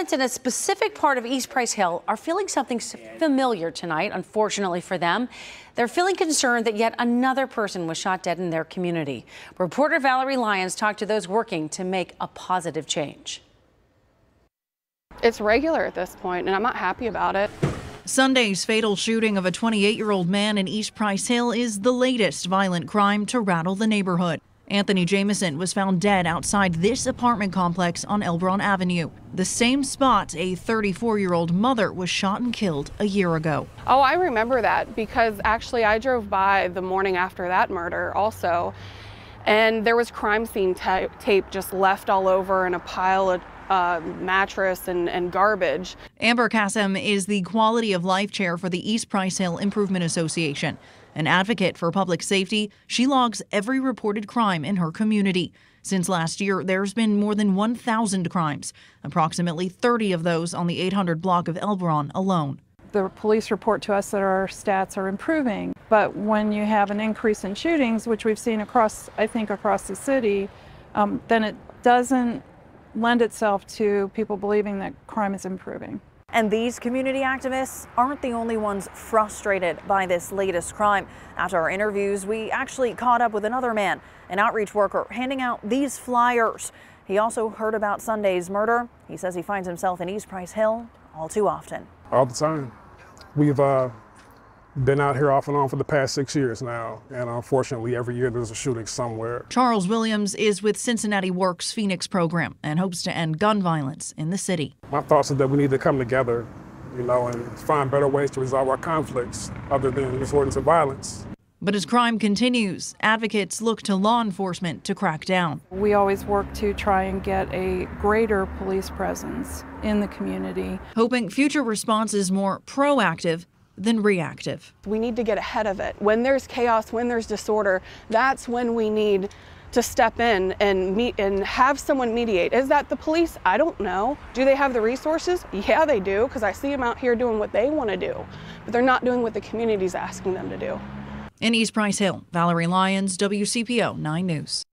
Residents in a specific part of East Price Hill are feeling something familiar tonight, unfortunately for them. They're feeling concerned that yet another person was shot dead in their community. Reporter Valerie Lyons talked to those working to make a positive change. It's regular at this point, and I'm not happy about it. Sunday's fatal shooting of a 28 year old man in East Price Hill is the latest violent crime to rattle the neighborhood. Anthony Jamison was found dead outside this apartment complex on Elberon Avenue, the same spot a 34 year old mother was shot and killed a year ago. Oh, I remember that because actually I drove by the morning after that murder also, and there was crime scene tape just left all over in a pile of uh, mattress and, and garbage. Amber Kassem is the Quality of Life Chair for the East Price Hill Improvement Association. An advocate for public safety, she logs every reported crime in her community. Since last year, there's been more than 1,000 crimes, approximately 30 of those on the 800 block of Elberon alone. The police report to us that our stats are improving, but when you have an increase in shootings, which we've seen across, I think, across the city, um, then it doesn't lend itself to people believing that crime is improving. And these community activists aren't the only ones frustrated by this latest crime. After our interviews, we actually caught up with another man, an outreach worker, handing out these flyers. He also heard about Sunday's murder. He says he finds himself in East Price Hill all too often. All the time. We've uh, been out here off and on for the past six years now, and unfortunately, every year there's a shooting somewhere. Charles Williams is with Cincinnati Works Phoenix program and hopes to end gun violence in the city. My thoughts are that we need to come together, you know, and find better ways to resolve our conflicts other than resorting to violence. But as crime continues, advocates look to law enforcement to crack down. We always work to try and get a greater police presence in the community. Hoping future response is more proactive than reactive. We need to get ahead of it. When there's chaos, when there's disorder, that's when we need to step in and meet and have someone mediate. Is that the police? I don't know. Do they have the resources? Yeah, they do, because I see them out here doing what they want to do, but they're not doing what the community's asking them to do. In East Price Hill, Valerie Lyons, WCPO 9 News.